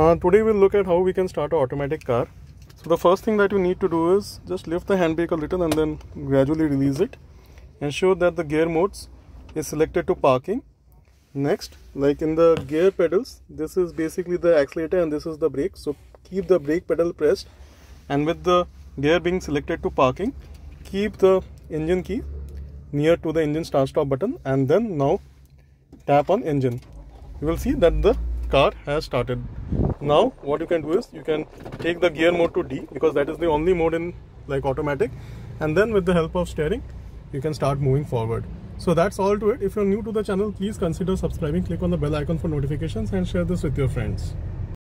Uh, today we'll look at how we can start an automatic car. So the first thing that you need to do is just lift the handbrake a little and then gradually release it. Ensure that the gear modes is selected to parking. Next, like in the gear pedals, this is basically the accelerator and this is the brake. So keep the brake pedal pressed and with the gear being selected to parking, keep the engine key near to the engine start stop button and then now tap on engine you will see that the car has started now what you can do is you can take the gear mode to D because that is the only mode in like automatic. And then with the help of steering you can start moving forward. So that's all to it. If you're new to the channel please consider subscribing. Click on the bell icon for notifications and share this with your friends